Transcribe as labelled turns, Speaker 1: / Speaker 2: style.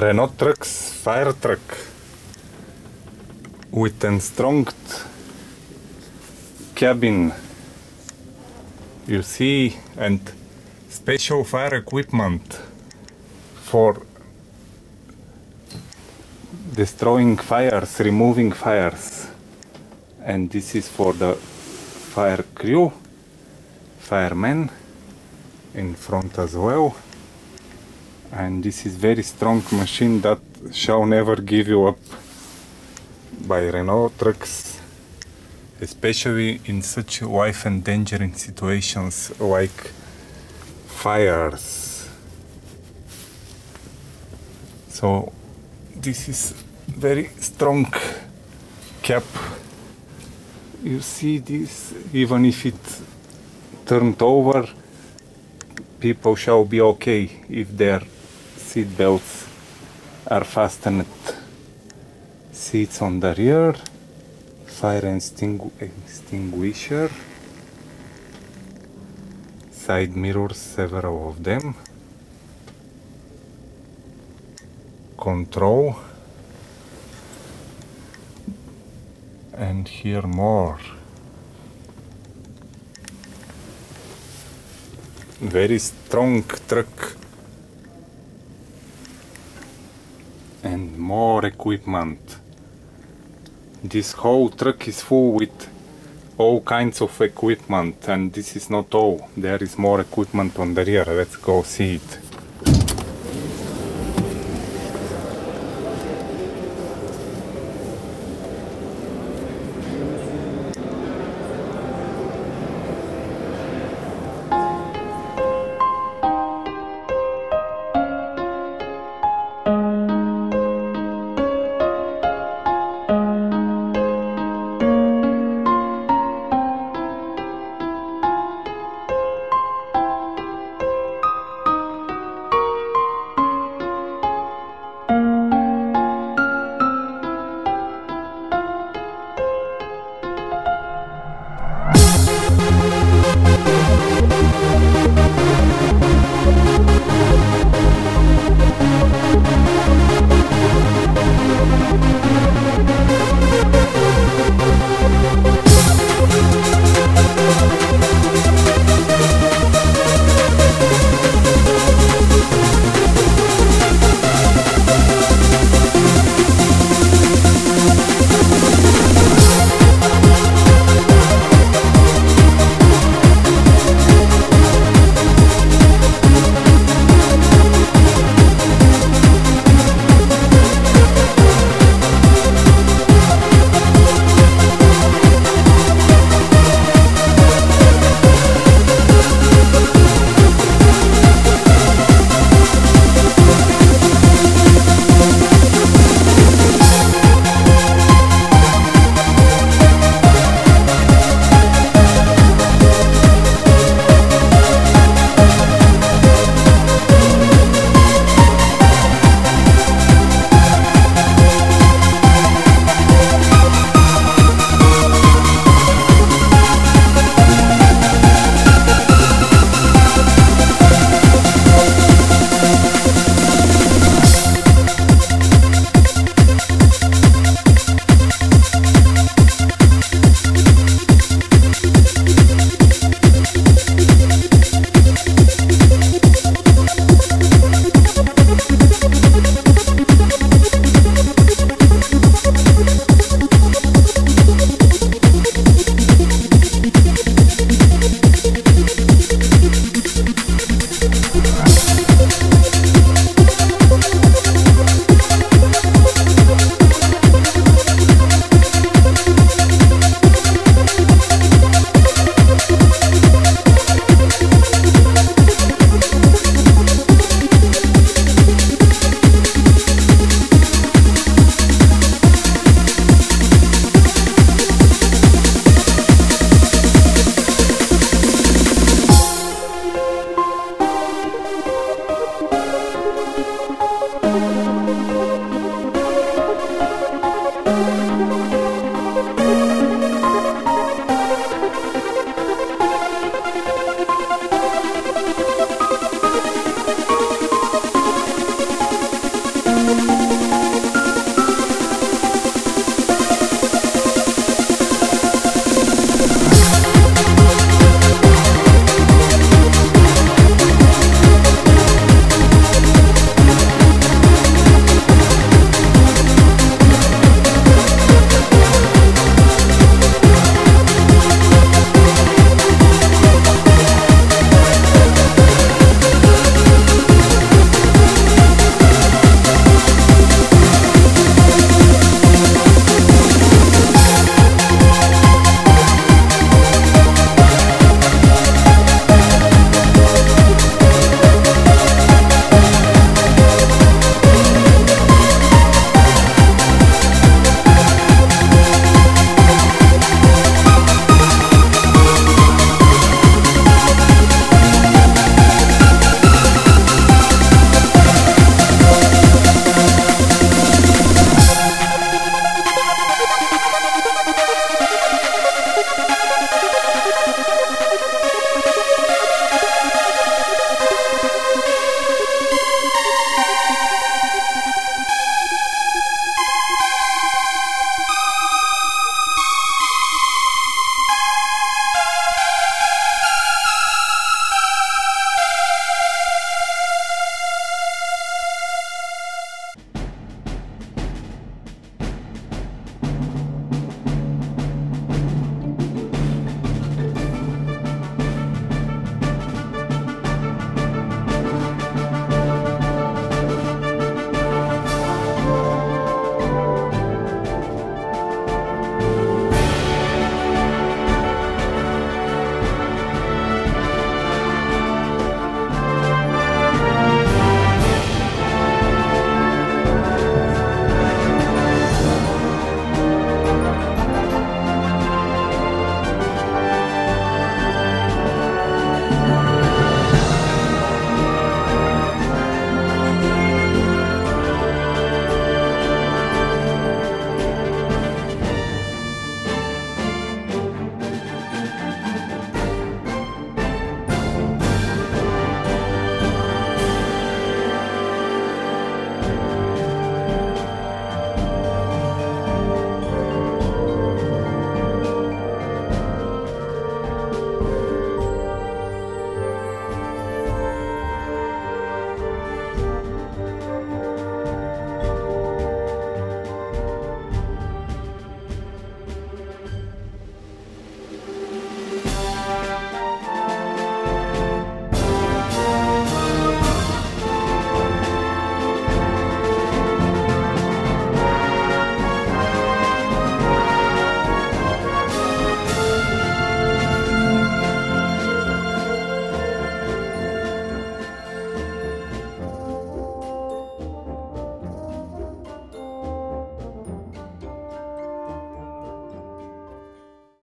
Speaker 1: Renault trucks fire truck with a strong cabin. You see and special fire equipment for destroying fires removing fires. And this is for the fire crew firemen in front as well and this is very strong machine that shall never give you up by Renault trucks especially in such life endangering situations like fires. So this is very strong cap. You see this even if it turned over people shall be okay if their seat belts are fastened. Seats on the rear fire extingu extinguisher. Side mirrors several of them. Control. And here more. Very strong truck and more equipment. This whole truck is full with all kinds of equipment and this is not all. There is more equipment on the rear. Let's go see it